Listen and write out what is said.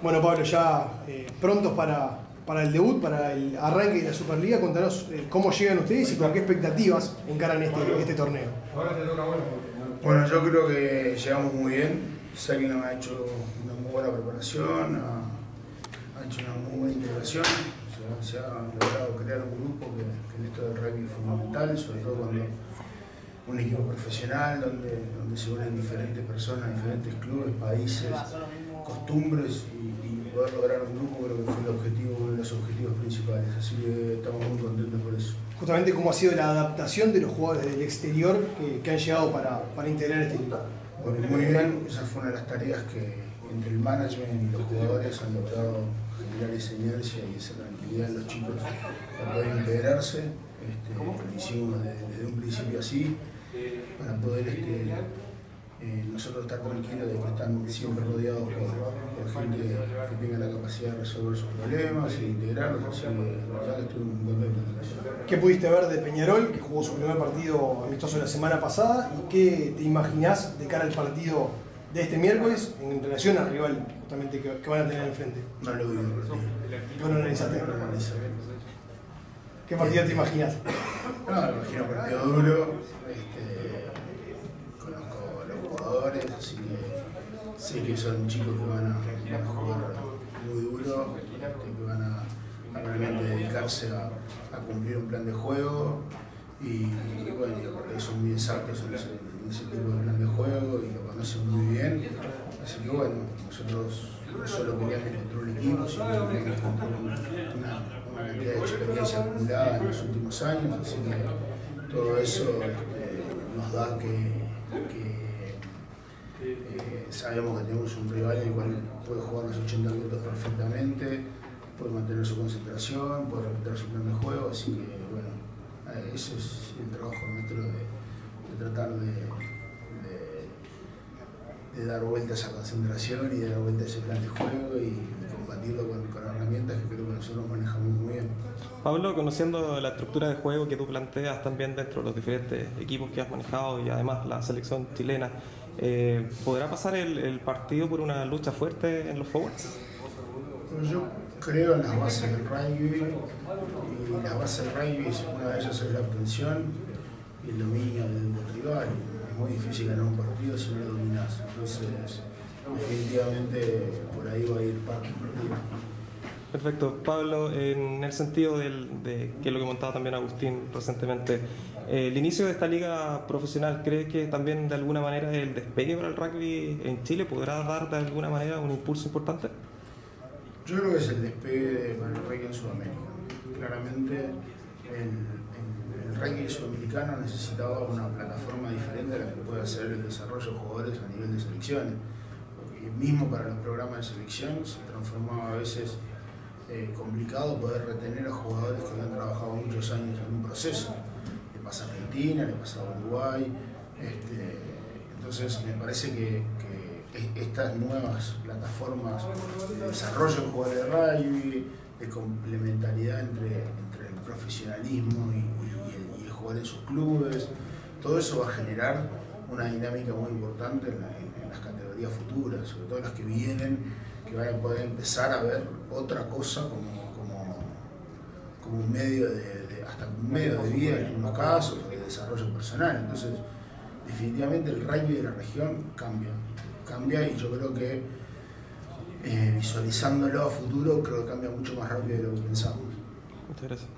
Bueno, Pablo, ya eh, prontos para, para el debut, para el arranque de la Superliga. Contanos eh, cómo llegan ustedes y con qué expectativas encaran este, este torneo. Bueno, yo creo que llegamos muy bien. Sabina ha hecho una muy buena preparación, ha, ha hecho una muy buena integración. Se ha, se ha logrado crear un grupo que, que en esto del rugby es fundamental, sobre todo cuando un equipo profesional donde, donde se unen diferentes personas, diferentes clubes, países, costumbres y, y poder lograr un grupo creo que fue el objetivo, uno de los objetivos principales. Así que estamos muy contentos por eso. Justamente cómo ha sido la adaptación de los jugadores del exterior que, que han llegado para, para integrar este equipo. Bueno, muy bien, esa fue una de las tareas que entre el management y los jugadores han logrado generar esa inercia y esa tranquilidad en los chicos para poder integrarse. Este, lo hicimos desde, desde un principio así, para poder este, eh, nosotros estar tranquilos de que están siempre rodeados por, por gente que tenga la capacidad de resolver sus problemas e integrarlos, así que la verdad que estoy muy contento. ¿Qué pudiste ver de Peñarol, que jugó su primer partido amistoso la semana pasada? ¿Y qué te imaginás de cara al partido de este miércoles en relación al rival justamente que, que van a tener enfrente? No lo vi. ¿No lo analizaste? No analicé. ¿Qué partido te imaginas? No, me imagino partido duro. Este, conozco a los jugadores, así que sé que son chicos que van a, jugar muy duro, que van a, realmente dedicarse a, cumplir un plan de juego. Y, bueno, aparte son muy exactos en ese, tipo de plan de juego y lo conocen muy bien. Así que bueno, nosotros no solo queríamos contra un equipo, sino que queríamos contra una, una, cantidad de experiencia acumulada en los últimos años, así que todo eso este, nos da que, que sabemos que tenemos un rival el cual puede jugar los 80 minutos perfectamente, puede mantener su concentración, puede repetir su plan de juego, así que bueno, eh, eso es el trabajo nuestro de, tratar de, dar vuelta a esa concentración y de dar vuelta a ese plan de juego y combatirlo con, con herramientas que creo que nosotros manejamos muy bien. Pablo, conociendo la estructura de juego que tú planteas también dentro de los diferentes equipos que has manejado y además la selección chilena, eh, ¿podrá pasar el, partido por una lucha fuerte en los forwards? Yo creo en las bases del rugby y las bases del rugby, una de ellas es la obtención y el dominio del, rival. Es muy difícil ganar un partido si no lo dominas. Entonces, definitivamente por ahí va a ir parte partido. Perfecto. Pablo, en el sentido del, de que es lo que montaba también Agustín recientemente, eh, el inicio de esta liga profesional, ¿crees que también de alguna manera el despegue para el rugby en Chile podrá dar de alguna manera un impulso importante? Yo creo que es el despegue para el rugby en Sudamérica. Claramente el rugby sudamericano necesitaba una plataforma diferente a la que puede hacer el desarrollo de jugadores a nivel de selecciones. Porque mismo para los programas de selección se transformaba a veces eh, complicado poder retener a jugadores que habían trabajado muchos años en un proceso. Le pasa a Argentina, le pasa a Uruguay. Este, entonces me parece que, estas nuevas plataformas de desarrollo de jugadores de rugby, de complementariedad entre, entre el profesionalismo y, el, y, jugar en sus clubes, todo eso va a generar una dinámica muy importante en, la, categorías futuras, sobre todo las que vienen que van a poder empezar a ver otra cosa como, como, como un medio de, hasta un medio de vida en algunos casos, de desarrollo personal. Entonces, definitivamente el rugby de la región cambia, cambia y yo creo que eh, visualizándolo a futuro creo que cambia mucho más rápido de lo que pensamos. Muchas gracias.